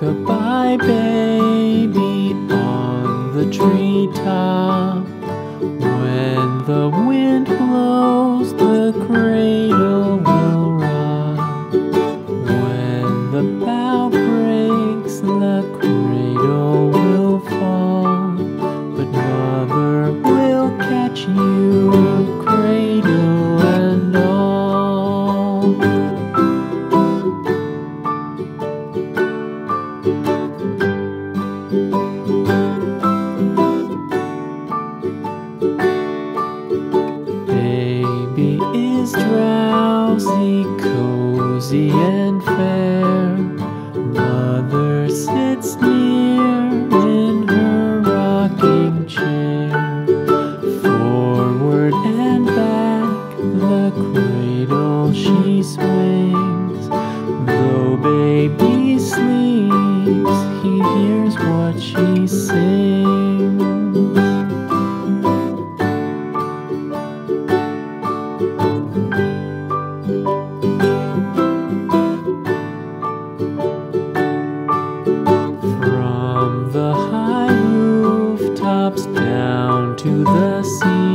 Rock-a-bye baby on the treetop. When the wind blows, you, cradle and all. Baby is drowsy, cozy and fair. while she swings. Though baby sleeps, he hears what she sings. From the high rooftops down to the sea.